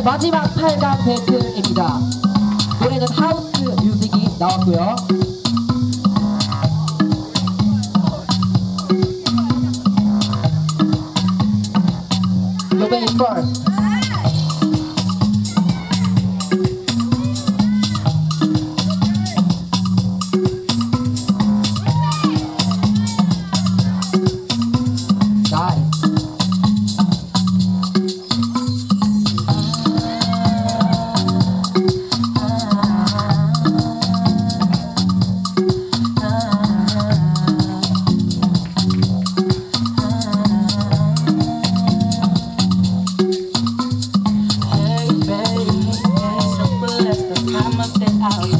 이제 마지막 8강 배틀입니다. 노래는 하우스 뮤직이 나왔고요. Oh.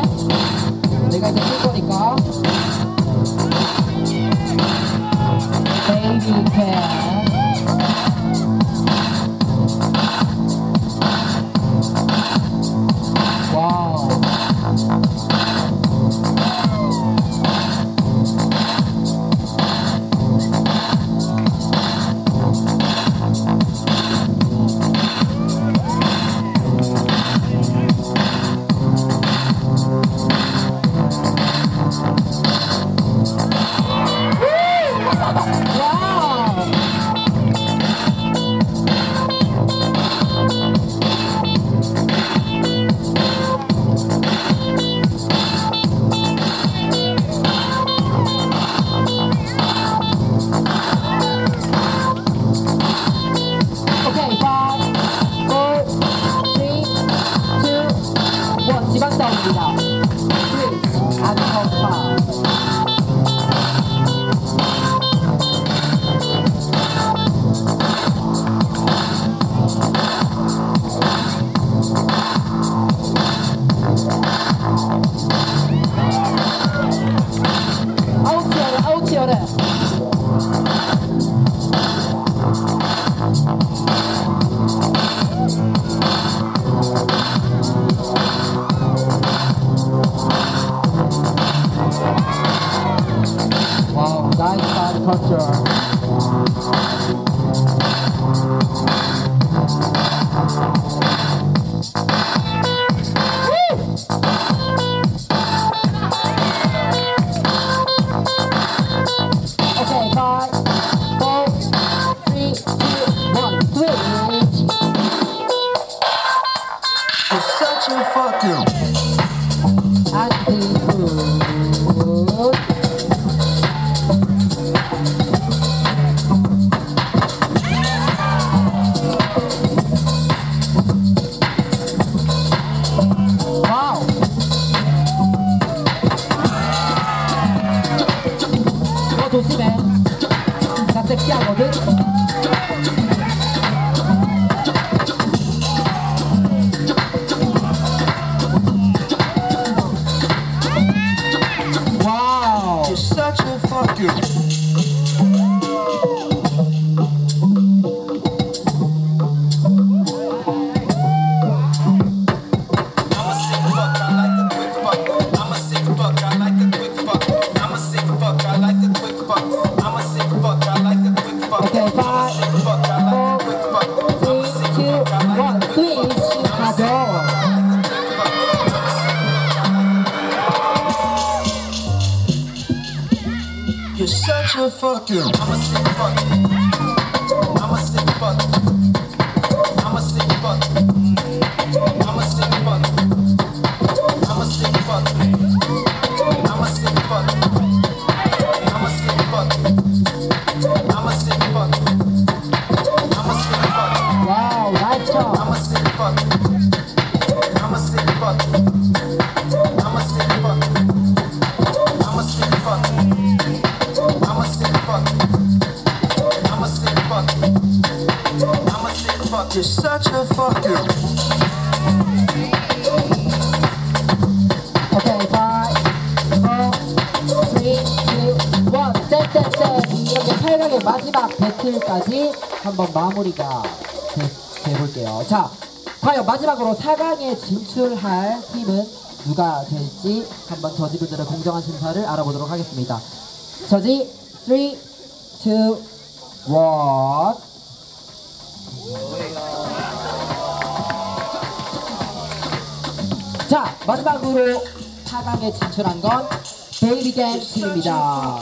llorar. Wow, nice time culture. It's such a fucking. I do. You're such a fucking. I'm a sick fuck. I'm a sick fuck. I'm a sick fuck. I'm a sick fuck. I'm a sick fuck. 마지막 배틀까지 한번 마무리가 돼, 돼볼게요. 자, 과연 마지막으로 4강에 진출할 팀은 누가 될지 한번 저지분들의 공정한 심사를 알아보도록 하겠습니다. 저지, 3, 2, 1. 자, 마지막으로 4강에 진출한 건 베이비겐 팀입니다.